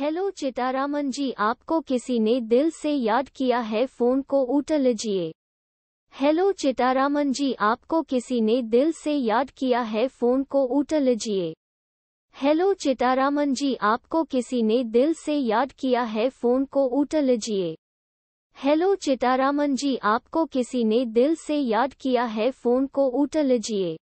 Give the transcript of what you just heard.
Hello चितारामन जी आपको किसी ने दिल से याद किया है? फ़ोन को उठा लीजिए। हेलो चितारामन जी आपको किसी ने दिल से याद किया है? फ़ोन को उठा लीजिए। हेलो चितारामन जी आपको किसी ने दिल से याद किया है? फ़ोन को उठा लीजिए। हेलो चितारामन जी आपको किसी ने दिल से याद किया है? फ़ोन को उठा लीजिए।